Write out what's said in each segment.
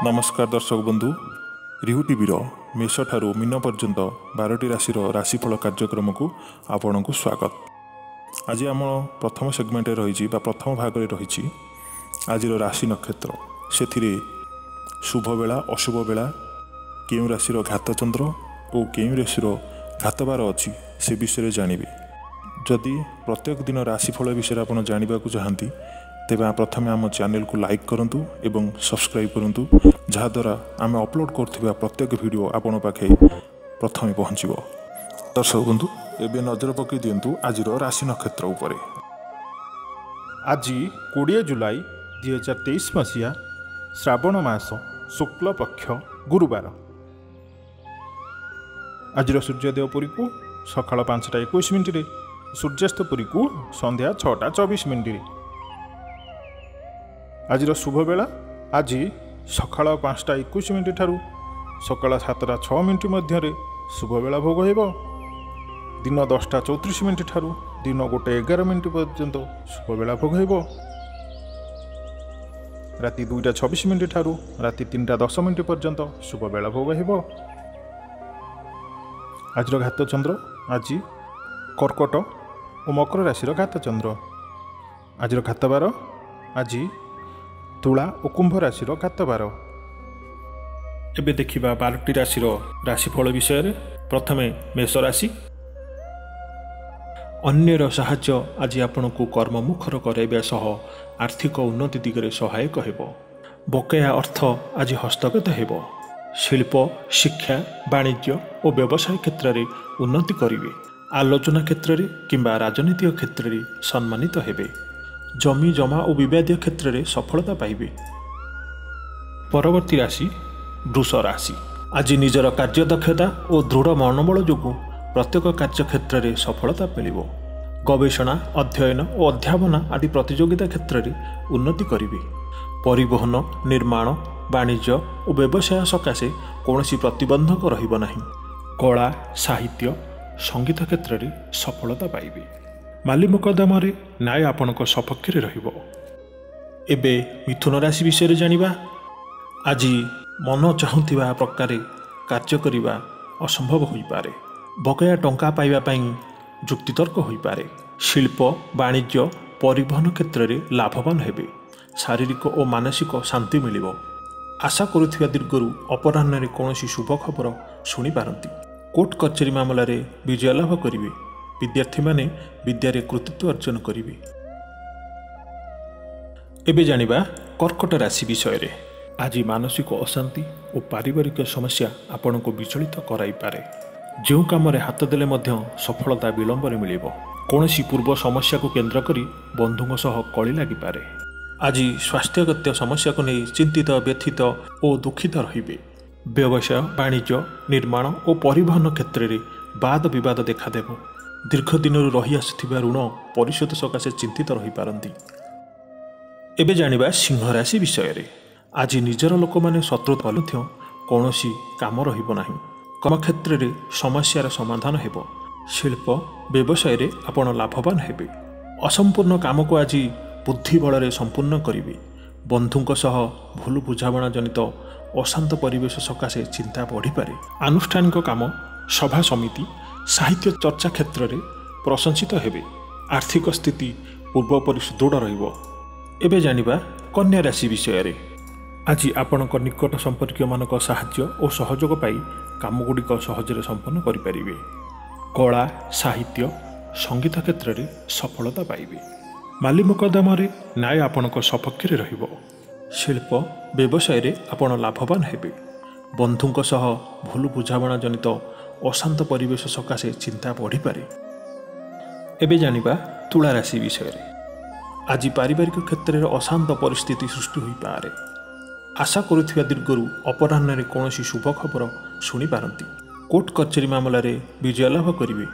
ନମସ୍କାର ଦର୍ଶକ ବନ୍ଧୁ ରିହୁ ଟିଭିର ମେଷଠାରୁ ମୀନ ପର୍ଯ୍ୟନ୍ତ ବାରଟି ରାଶିର ରାଶିଫଳ କାର୍ଯ୍ୟକ୍ରମକୁ ଆପଣଙ୍କୁ ସ୍ୱାଗତ। ଆଜି ଆମ ପ୍ରଥମ ସେଗମେଣ୍ଟରେ ରହିଛି ବା ପ୍ରଥମ ଭାଗରେ ରହିଛି ଆଜିର ରାଶି ନକ୍ଷତ୍ର। ସେଥିରେ ଶୁଭ ବେଳା ଅଶୁଭ ବେଳା କେଉଁ ରାଶିର ଘାତଚନ୍ଦ୍ର ଓ କେଉଁ ରାଶିର ଘାତବାର ଅଛି ସେ ବିଷୟରେ ଜାଣିବେ। ଯଦି ପ୍ରତ୍ୟେକ ଦିନ ରାଶିଫଳ ବିଷୟରେ ଆପଣ ଜାଣିବାକୁ ଚାହାନ୍ତି ତେବେ ପ୍ରଥମେ ଆମ ଚ୍ୟାନେଲକୁ ଲାଇକ୍ କରନ୍ତୁ ଏବଂ ସବସ୍କ୍ରାଇବ୍ କରନ୍ତୁ ଯାହାଦ୍ୱାରା ଆମେ ଅପଲୋଡ଼ କରୁଥିବା ପ୍ରତ୍ୟେକ ଭିଡ଼ିଓ ଆପଣ ପାଖେ ପ୍ରଥମେ ପହଞ୍ଚିବ। ଦର୍ଶକ ବନ୍ଧୁ ଏବେ ନଜର ପକାଇ ଦିଅନ୍ତୁ ଆଜିର ରାଶି ନକ୍ଷତ୍ର ଉପରେ। ଆଜି କୋଡ଼ିଏ ଜୁଲାଇ ଦୁଇହଜାର ତେଇଶ ମସିହା ଶ୍ରାବଣ ମାସ ଶୁକ୍ଳପକ୍ଷ ଗୁରୁବାର। ଆଜିର ସୂର୍ଯ୍ୟୋଦୟ ପୁରୀକୁ ସକାଳ ପାଞ୍ଚଟା ଏକୋଇଶ ମିନିଟ୍ରେ ସୂର୍ଯ୍ୟାସ୍ତ ପୁରୀକୁ ସନ୍ଧ୍ୟା ଛଅଟା ଚବିଶ ମିନିଟ୍ରେ। ଆଜିର ଶୁଭ ବେଳା ଆଜି ସକାଳ ପାଞ୍ଚଟା ଏକୋଇଶ ମିନିଟ୍ ଠାରୁ ସକାଳ ସାତଟା ଛଅ ମିନିଟ୍ ମଧ୍ୟରେ ଶୁଭ ବେଳା ଭୋଗ ହେବ। ଦିନ ଦଶଟା ଚଉତିରିଶ ମିନିଟ୍ ଠାରୁ ଦିନ ଗୋଟେ ଏଗାର ମିନିଟ୍ ପର୍ଯ୍ୟନ୍ତ ଶୁଭ ବେଳା ଭୋଗ ହେବ। ରାତି ଦୁଇଟା ଛବିଶ ମିନିଟ୍ ଠାରୁ ରାତି ତିନିଟା ଦଶ ମିନିଟ୍ ପର୍ଯ୍ୟନ୍ତ ଶୁଭ ବେଳା ଭୋଗ ହେବ। ଆଜିର ଘାତଚନ୍ଦ୍ର ଆଜି କର୍କଟ ଓ ମକର ରାଶିର ଘାତଚନ୍ଦ୍ର। ଆଜିର ଘାତବାର ଆଜି ତୁଳା ଓ କୁମ୍ଭ ରାଶିର ଘାତବାର ଏବେ ଦେଖିବା ବାରଟି ରାଶିର ରାଶିଫଳ ବିଷୟରେ। ପ୍ରଥମେ ମେଷ ରାଶି। ଅନ୍ୟର ସାହାଯ୍ୟ ଆଜି ଆପଣଙ୍କୁ କର୍ମମୁଖର କରାଇବା ସହ ଆର୍ଥିକ ଉନ୍ନତି ଦିଗରେ ସହାୟକ ହେବ। ବକେୟା ଅର୍ଥ ଆଜି ହସ୍ତଗତ ହେବ। ଶିଳ୍ପ ଶିକ୍ଷା ବାଣିଜ୍ୟ ଓ ବ୍ୟବସାୟ କ୍ଷେତ୍ରରେ ଉନ୍ନତି କରିବେ। ଆଲୋଚନା କ୍ଷେତ୍ରରେ କିମ୍ବା ରାଜନୈତିକ କ୍ଷେତ୍ରରେ ସମ୍ମାନିତ ହେବେ। ଜମି ଜମା ଓ ବିବାଦୀୟ କ୍ଷେତ୍ରରେ ସଫଳତା ପାଇବେ। ପରବର୍ତ୍ତୀ ରାଶି ବୃଷ ରାଶି। ଆଜି ନିଜର କାର୍ଯ୍ୟଦକ୍ଷତା ଓ ଦୃଢ଼ ମନୋବଳ ଯୋଗୁଁ ପ୍ରତ୍ୟେକ କାର୍ଯ୍ୟକ୍ଷେତ୍ରରେ ସଫଳତା ମିଳିବ। ଗବେଷଣା ଅଧ୍ୟୟନ ଓ ଅଧ୍ୟାପନା ଆଦି ପ୍ରତିଯୋଗିତା କ୍ଷେତ୍ରରେ ଉନ୍ନତି କରିବେ। ପରିବହନ ନିର୍ମାଣ ବାଣିଜ୍ୟ ଓ ବ୍ୟବସାୟ ସକାଶେ କୌଣସି ପ୍ରତିବନ୍ଧକ ରହିବ ନାହିଁ। କଳା ସାହିତ୍ୟ ସଙ୍ଗୀତ କ୍ଷେତ୍ରରେ ସଫଳତା ପାଇବେ। ମାଲି ମକଦ୍ଦମାରେ ନ୍ୟାୟ ଆପଣଙ୍କ ସପକ୍ଷରେ ରହିବ। ଏବେ ମିଥୁନ ରାଶି ବିଷୟରେ ଜାଣିବା। ଆଜି ମନ ଚାହୁଁଥିବା ପ୍ରକାରେ କାର୍ଯ୍ୟ କରିବା ଅସମ୍ଭବ ହୋଇପାରେ। ବକେୟା ଟଙ୍କା ପାଇବା ପାଇଁ ଯୁକ୍ତିତର୍କ ହୋଇପାରେ। ଶିଳ୍ପ ବାଣିଜ୍ୟ ପରିବହନ କ୍ଷେତ୍ରରେ ଲାଭବାନ ହେବେ। ଶାରୀରିକ ଓ ମାନସିକ ଶାନ୍ତି ମିଳିବ। ଆଶା କରୁଥିବା ଦୀର୍ଘରୁ ଅପରାହ୍ନରେ କୌଣସି ଶୁଭ ଖବର ଶୁଣିପାରନ୍ତି। କୋର୍ଟ କଚେରୀ ମାମଲାରେ ବିଜୟ ଲାଭ କରିବେ। ବିଦ୍ୟାର୍ଥୀମାନେ ବିଦ୍ୟାରେ କୃତିତ୍ୱ ଅର୍ଜନ କରିବେ ଏବେ ଜାଣିବା କର୍କଟ ରାଶି ବିଷୟରେ ଆଜି ମାନସିକ ଅଶାନ୍ତି ଓ ପାରିବାରିକ ସମସ୍ୟା ଆପଣଙ୍କୁ ବିଚଳିତ କରାଇପାରେ ଯେଉଁ କାମରେ ହାତ ଦେଲେ ମଧ୍ୟ ସଫଳତା ବିଳମ୍ବରେ ମିଳିବ କୌଣସି ପୂର୍ବ ସମସ୍ୟାକୁ କେନ୍ଦ୍ର କରି ବନ୍ଧୁଙ୍କ ସହ କଳି ଲାଗିପାରେ ଆଜି ସ୍ୱାସ୍ଥ୍ୟଗତ ସମସ୍ୟାକୁ ନେଇ ଚିନ୍ତିତ ବ୍ୟଥିତ ଓ ଦୁଃଖିତ ରହିବେ ବ୍ୟବସାୟ ବାଣିଜ୍ୟ ନିର୍ମାଣ ଓ ପରିବହନ କ୍ଷେତ୍ରରେ ବାଦ ବିବାଦ ଦେଖାଦେବ ଦୀର୍ଘ ଦିନରୁ ରହିଆସୁଥିବା ଋଣ ପରିଶୋଧ ସକାଶେ ଚିନ୍ତିତ ରହିପାରନ୍ତି। ଏବେ ଜାଣିବା ସିଂହ ରାଶି ବିଷୟରେ। ଆଜି ନିଜର ଲୋକମାନେ ଶତ୍ରୁତା ମଧ୍ୟ କୌଣସି କାମ ରହିବ ନାହିଁ। କର୍ମକ୍ଷେତ୍ରରେ ସମସ୍ୟାର ସମାଧାନ ହେବ। ଶିଳ୍ପ ବ୍ୟବସାୟରେ ଆପଣ ଲାଭବାନ ହେବେ। ଅସମ୍ପୂର୍ଣ୍ଣ କାମକୁ ଆଜି ବୁଦ୍ଧି ବଳରେ ସମ୍ପୂର୍ଣ୍ଣ କରିବେ। ବନ୍ଧୁଙ୍କ ସହ ଭୁଲ ବୁଝାମଣା ଜନିତ ଅଶାନ୍ତ ପରିବେଶ ସକାଶେ ଚିନ୍ତା ବଢ଼ିପାରେ। ଆନୁଷ୍ଠାନିକ କାମ ସଭା ସମିତି ସାହିତ୍ୟ ଚର୍ଚ୍ଚା କ୍ଷେତ୍ରରେ ପ୍ରଶଂସିତ ହେବେ। ଆର୍ଥିକ ସ୍ଥିତି ପୂର୍ବପରି ସୁଦୃଢ଼ ରହିବ। ଏବେ ଜାଣିବା କନ୍ୟା ରାଶି ବିଷୟରେ। ଆଜି ଆପଣଙ୍କ ନିକଟ ସମ୍ପର୍କୀୟମାନଙ୍କ ସାହାଯ୍ୟ ଓ ସହଯୋଗ ପାଇ କାମଗୁଡ଼ିକ ସହଜରେ ସମ୍ପନ୍ନ କରିପାରିବେ। କଳା ସାହିତ୍ୟ ସଙ୍ଗୀତ କ୍ଷେତ୍ରରେ ସଫଳତା ପାଇବେ। ମାଲି ମକଦ୍ଦମାରେ ନ୍ୟାୟ ଆପଣଙ୍କ ସପକ୍ଷରେ ରହିବ। ଶିଳ୍ପ ବ୍ୟବସାୟରେ ଆପଣ ଲାଭବାନ ହେବେ। ବନ୍ଧୁଙ୍କ ସହ ଭୁଲ ବୁଝାମଣା ଜନିତ ଅଶାନ୍ତ ପରିବେଶ ସକାଶେ ଚିନ୍ତା ବଢ଼ିପାରେ। ଏବେ ଜାଣିବା ତୁଳା ରାଶି ବିଷୟରେ। ଆଜି ପାରିବାରିକ କ୍ଷେତ୍ରରେ ଅଶାନ୍ତ ପରିସ୍ଥିତି ସୃଷ୍ଟି ହୋଇପାରେ। ଆଶା କରୁଥିବା ଦୀର୍ଘରୁ ଅପରାହ୍ନରେ କୌଣସି ଶୁଭ ଖବର ଶୁଣିପାରନ୍ତି। କୋର୍ଟ କଚେରୀ ମାମଲାରେ ବିଜୟ ଲାଭ କରିବେ।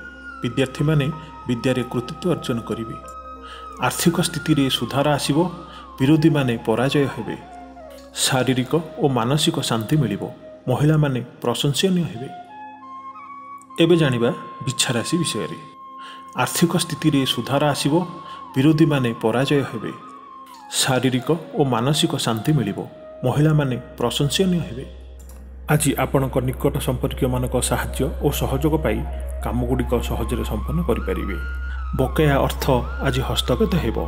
ବିଦ୍ୟାର୍ଥୀମାନେ ବିଦ୍ୟାରେ କୃତିତ୍ୱ ଅର୍ଜନ କରିବେ। ଆର୍ଥିକ ସ୍ଥିତିରେ ସୁଧାର ଆସିବ। ବିରୋଧୀମାନେ ପରାଜୟ ହେବେ। ଶାରୀରିକ ଓ ମାନସିକ ଶାନ୍ତି ମିଳିବ। ମହିଳାମାନେ ପ୍ରଶଂସନୀୟ ହେବେ। ଏବେ ଜାଣିବା ବିଛା ରାଶି ବିଷୟରେ। ଆର୍ଥିକ ସ୍ଥିତିରେ ସୁଧାର ଆସିବ ବିରୋଧୀମାନେ ପରାଜୟ ହେବେ। ଶାରୀରିକ ଓ ମାନସିକ ଶାନ୍ତି ମିଳିବ ମହିଳାମାନେ ପ୍ରଶଂସନୀୟ ହେବେ। ଆଜି ଆପଣଙ୍କ ନିକଟ ସମ୍ପର୍କୀୟମାନଙ୍କ ସାହାଯ୍ୟ ଓ ସହଯୋଗ ପାଇ କାମଗୁଡ଼ିକ ସହଜରେ ସମ୍ପନ୍ନ କରିପାରିବେ। ବକେୟା ଅର୍ଥ ଆଜି ହସ୍ତଗତ ହେବ।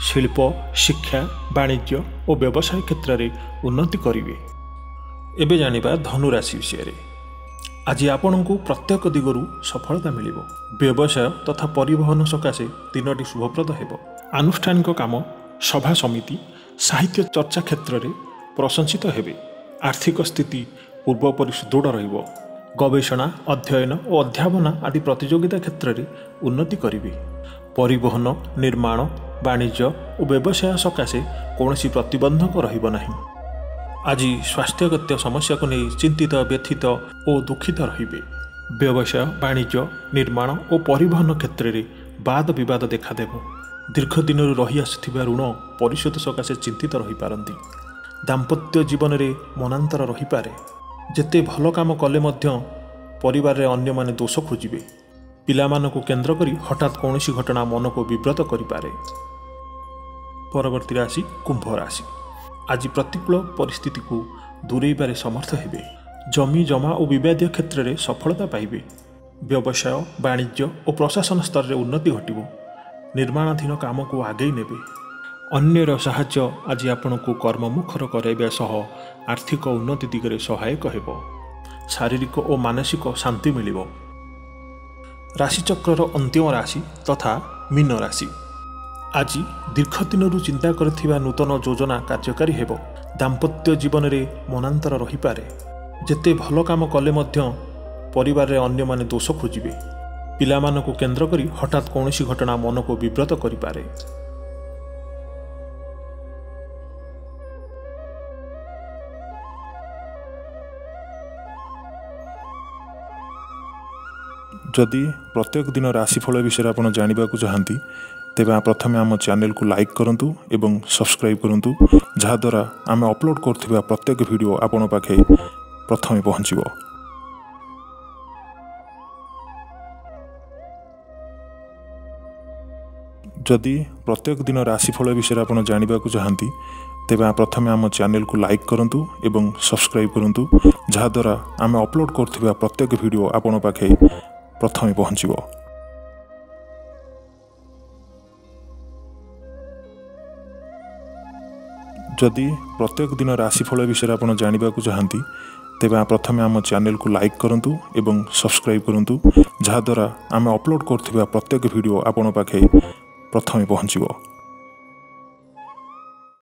ଶିଳ୍ପ ଶିକ୍ଷା ବାଣିଜ୍ୟ ଓ ବ୍ୟବସାୟ କ୍ଷେତ୍ରରେ ଉନ୍ନତି କରିବେ। ଏବେ ଜାଣିବା ଧନୁରାଶି ବିଷୟରେ। ଆଜି ଆପଣଙ୍କୁ ପ୍ରତ୍ୟେକ ଦିଗରୁ ସଫଳତା ମିଳିବ। ବ୍ୟବସାୟ ତଥା ପରିବହନ ସକାଶେ ଦିନଟି ଶୁଭପ୍ରଦ ହେବ। ଆନୁଷ୍ଠାନିକ କାମ ସଭା ସମିତି ସାହିତ୍ୟ ଚର୍ଚ୍ଚା କ୍ଷେତ୍ରରେ ପ୍ରଶଂସିତ ହେବେ। ଆର୍ଥିକ ସ୍ଥିତି ପୂର୍ବପରି ସୁଦୃଢ଼ ରହିବ। ଗବେଷଣା ଅଧ୍ୟୟନ ଓ ଅଧ୍ୟାପନା ଆଦି ପ୍ରତିଯୋଗିତା କ୍ଷେତ୍ରରେ ଉନ୍ନତି କରିବେ। ପରିବହନ ନିର୍ମାଣ ବାଣିଜ୍ୟ ଓ ବ୍ୟବସାୟ ସକାଶେ କୌଣସି ପ୍ରତିବନ୍ଧକ ରହିବ ନାହିଁ। ଆଜି ସ୍ୱାସ୍ଥ୍ୟଗତ ସମସ୍ୟାକୁ ନେଇ ଚିନ୍ତିତ ବ୍ୟଥିତ ଓ ଦୁଃଖିତ ରହିବେ ବ୍ୟବସାୟ ବାଣିଜ୍ୟ ନିର୍ମାଣ ଓ ପରିବହନ କ୍ଷେତ୍ରରେ ବାଦ ବିବାଦ ଦେଖାଦେବ ଦୀର୍ଘ ଦିନରୁ ରହିଆସୁଥିବା ଋଣ ପରିଶୋଧ ସକାଶେ ଚିନ୍ତିତ ରହିପାରନ୍ତି। ଦାମ୍ପତ୍ୟ ଜୀବନରେ ମନାନ୍ତର ରହିପାରେ। ଯେତେ ଭଲ କାମ କଲେ ମଧ୍ୟ ପରିବାରରେ ଅନ୍ୟମାନେ ଦୋଷ ଖୋଜିବେ। ପିଲାମାନଙ୍କୁ କେନ୍ଦ୍ର କରି ହଠାତ୍ କୌଣସି ଘଟଣା ମନକୁ ବିବ୍ରତ କରିପାରେ। ପରବର୍ତ୍ତୀ ରାଶି କୁମ୍ଭ ରାଶି। ଆଜି ପ୍ରତିକୂଳ ପରିସ୍ଥିତିକୁ ଦୂରେଇବାରେ ସମର୍ଥ ହେବେ। ଜମି ଜମା ଓ ବିବାଦୀୟ କ୍ଷେତ୍ରରେ ସଫଳତା ପାଇବେ। ବ୍ୟବସାୟ ବାଣିଜ୍ୟ ଓ ପ୍ରଶାସନ ସ୍ତରରେ ଉନ୍ନତି ଘଟିବ। ନିର୍ମାଣାଧୀନ କାମକୁ ଆଗେଇ ନେବେ। ଅନ୍ୟର ସାହାଯ୍ୟ ଆଜି ଆପଣଙ୍କୁ କର୍ମମୁଖର କରାଇବା ସହ ଆର୍ଥିକ ଉନ୍ନତି ଦିଗରେ ସହାୟକ ହେବ। ଶାରୀରିକ ଓ ମାନସିକ ଶାନ୍ତି ମିଳିବ। ରାଶିଚକ୍ରର ଅନ୍ତିମ ରାଶି ତଥା ମୀନ ରାଶି। ଆଜି ଦୀର୍ଘ ଦିନରୁ ଚିନ୍ତା କରିଥିବା ନୂତନ ଯୋଜନା କାର୍ଯ୍ୟକାରୀ ହେବ। ଦାମ୍ପତ୍ୟ ଜୀବନରେ ମନାନ୍ତର ରହିପାରେ। ଯେତେ ଭଲ କାମ କଲେ ମଧ୍ୟ ପରିବାରରେ ଅନ୍ୟମାନେ ଦୋଷ ଖୋଜିବେ। ପିଲାମାନଙ୍କୁ କେନ୍ଦ୍ର କରି ହଠାତ୍ କୌଣସି ଘଟଣା ମନକୁ ବିବ୍ରତ କରିପାରେ। ଯଦି ପ୍ରତ୍ୟେକ ଦିନ ରାଶିଫଳ ବିଷୟରେ ଆପଣ ଜାଣିବାକୁ ଚାହାନ୍ତି ତେବେ ପ୍ରଥମେ ଆମ ଚ୍ୟାନେଲକୁ ଲାଇକ୍ କରନ୍ତୁ ଏବଂ ସବସ୍କ୍ରାଇବ୍ କରନ୍ତୁ ଯାହାଦ୍ୱାରା ଆମେ ଅପଲୋଡ଼ କରୁଥିବା ପ୍ରତ୍ୟେକ ଭିଡ଼ିଓ ଆପଣଙ୍କ ପାଖେ ପ୍ରଥମେ ପହଞ୍ଚିବ। ଯଦି ପ୍ରତ୍ୟେକ ଦିନ ରାଶିଫଳ ବିଷୟରେ ଆପଣ ଜାଣିବାକୁ ଚାହାନ୍ତି ତେବେ ପ୍ରଥମେ ଆମ ଚ୍ୟାନେଲକୁ ଲାଇକ୍ କରନ୍ତୁ ଏବଂ ସବସ୍କ୍ରାଇବ୍ କରନ୍ତୁ ଯାହାଦ୍ୱାରା ଆମେ ଅପଲୋଡ଼ କରୁଥିବା ପ୍ରତ୍ୟେକ ଭିଡ଼ିଓ ଆପଣଙ୍କ ପାଖେ ପ୍ରଥମେ ପହଞ୍ଚିବ। ଯଦି ପ୍ରତ୍ୟେକ ଦିନ ରାଶିଫଳ ବିଷୟରେ ଆପଣ ଜାଣିବାକୁ ଚାହାନ୍ତି ତେବେ ପ୍ରଥମେ ଆମ ଚ୍ୟାନେଲକୁ ଲାଇକ୍ କରନ୍ତୁ ଏବଂ ସବସ୍କ୍ରାଇବ୍ କରନ୍ତୁ ଯାହାଦ୍ୱାରା ଆମେ ଅପଲୋଡ଼ କରୁଥିବା ପ୍ରତ୍ୟେକ ଭିଡ଼ିଓ ଆପଣଙ୍କ ପାଖେ ପ୍ରଥମେ ପହଞ୍ଚିବ।